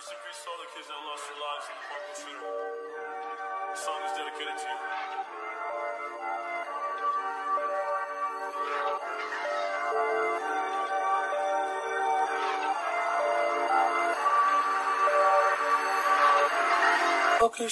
Rest in peace to all the kids that lost their lives in the Parkland shooter. The song is dedicated to you. Okay,